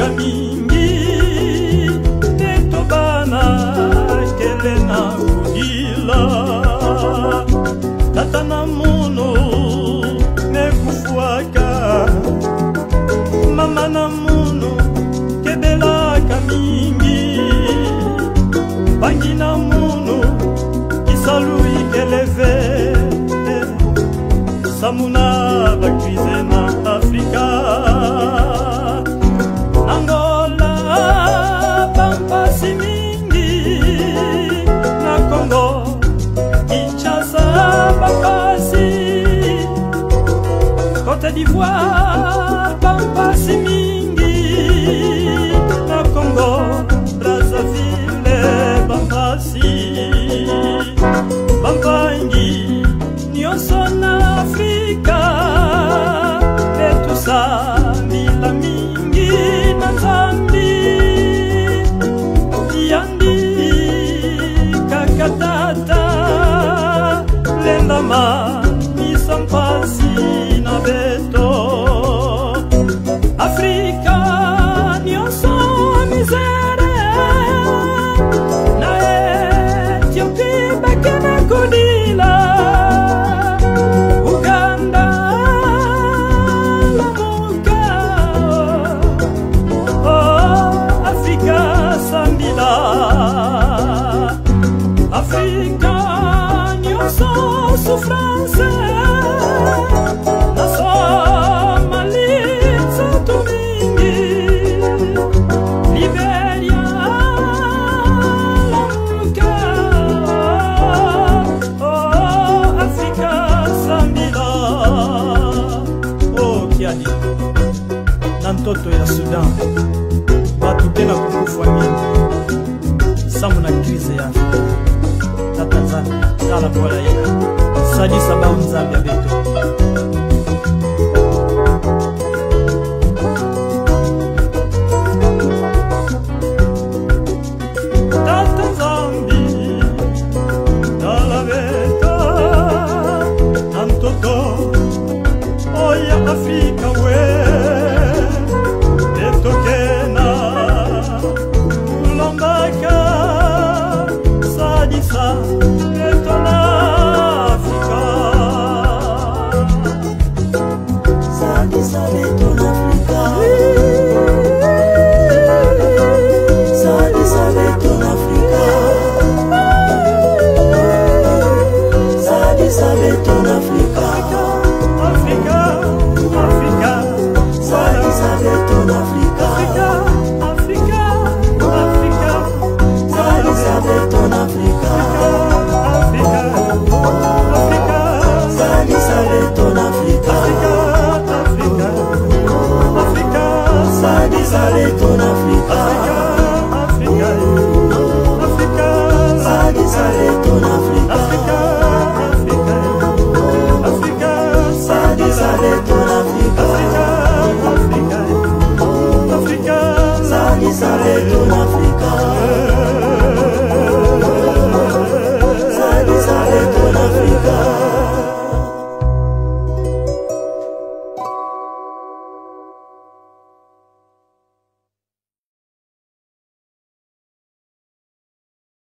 camino. bampasi mingi na kongo brazaville bampasi bambangi nyonso na afrika etusanila mingi na nzambi yandi kakatata lendama misampasi só sofrência Na só maliza domingue Libéria Longa Oh, África, Zambila Oh, Kiali Nantoto ya Sudan Batu tena kukufwa nini Samu na krize ya Afrika Tanzania tala kwa laika saji sababu Zambia beto Africa, we, na Ulambaka.